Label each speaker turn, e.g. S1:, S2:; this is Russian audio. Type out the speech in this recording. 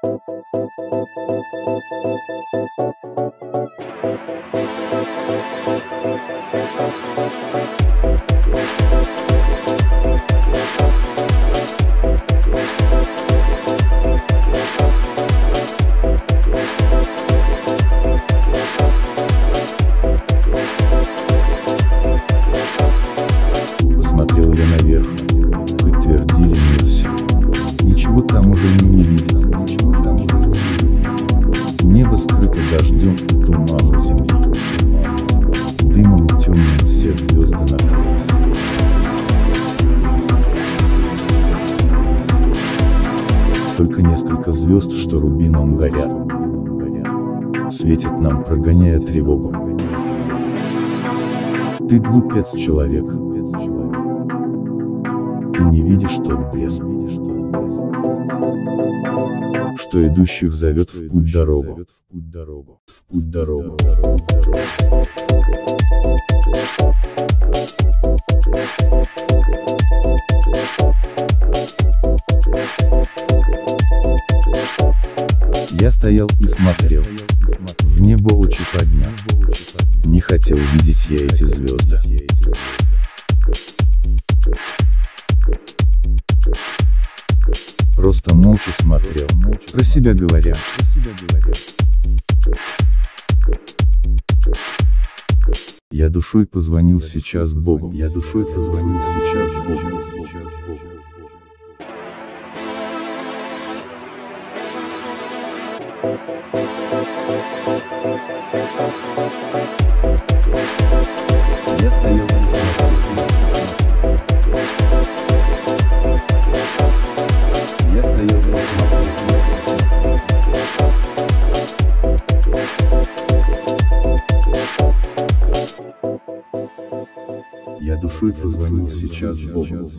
S1: Посмотрел я наверх, подтвердили мне все. Ничего там уже не увидеть, Небо скрыто дождем и туманом земли. Дымом темным все звезды накрылись. Только несколько звезд, что рубином горят. Светят нам, прогоняя тревогу. Ты глупец, человек. Ты не видишь тот блеск, что идущих зовет в путь дорогу. В путь дорогу. В путь дорогу. Я стоял и смотрел. В небо очи поднял. Не хотел видеть я эти звезды. Просто молча смотрел, про себя говоря. Я душой позвонил сейчас Богу. Я душой позвонил сейчас Богу. Я Я душой позвонил сейчас Богу.